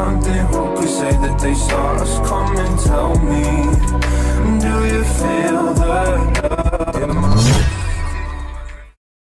something. Who could say that they saw us coming?